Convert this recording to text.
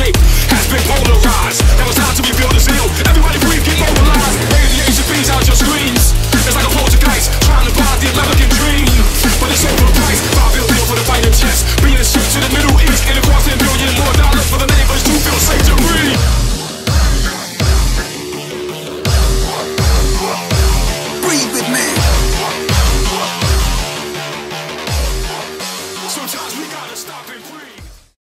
shit has been polarized. Now it's time to rebuild this hill. Everybody breathe, get mobilized. Radiation beams out your screens. It's like a poltergeist trying to buy the American dream. But it's overpriced. Five billion for the fighting chest. Being shipped to the Middle East and across a billion more dollars for the neighbors to feel safe to breathe. Breathe with me. Sometimes we gotta stop and breathe.